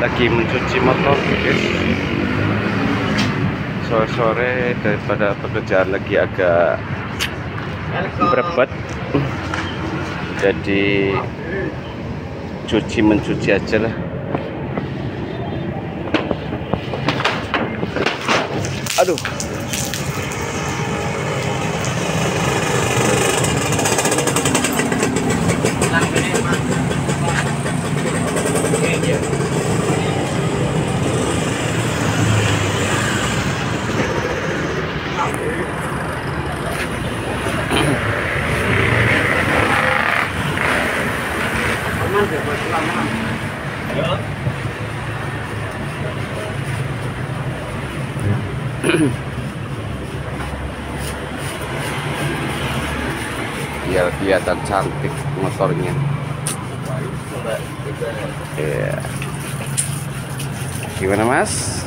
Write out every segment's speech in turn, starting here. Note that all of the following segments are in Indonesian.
lagi mencuci motor guys. Sore-sore daripada pekerjaan lagi agak berebet. Jadi cuci mencuci aja lah. Aduh biar kelihatan cantik motornya Iya. Gimana mas?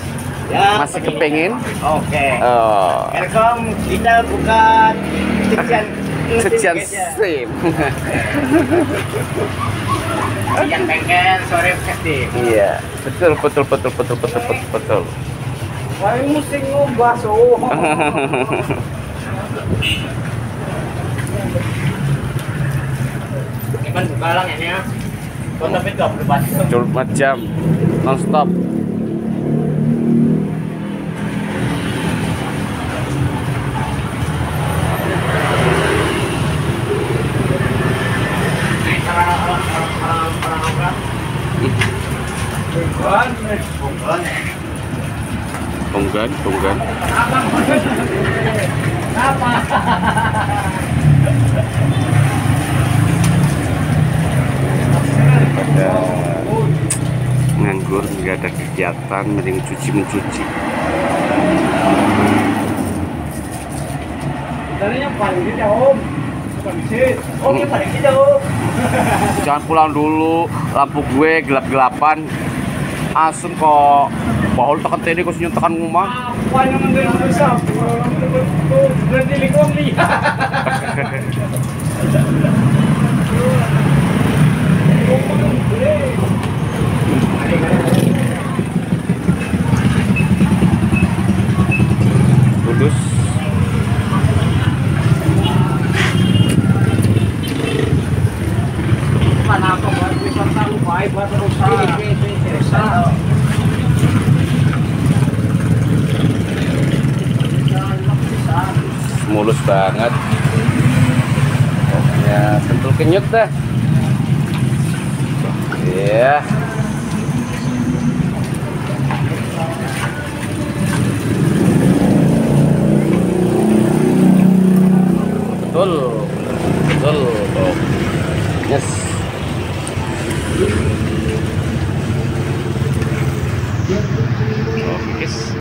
Ya, Masih kepingin? Oke. Oh, Welcome, kita buka sekian sim. Yang bengkel sore SD. iya, betul betul betul betul betul betul betul. Wah, mesti ngubah so. Ini kan buka lang ini ya. Kau tapi kau berubah. 24 jam non-stop. Tunggan, tunggan. Daripada nganggur nggak ada kegiatan mending cuci mencuci Sebenarnya paling tidak om. Oh, ini paling tidak om. jangan pulang dulu lampu gue gelap-gelapan asem kok bahol tekan tadi kok senyum tekan rumah Apa yang mengenai besar? Berarti lingkungan lihat. lulus Mana apa buat bisa tahu baik. Mulus banget. Ya sentul kenyut dah. Iya. betul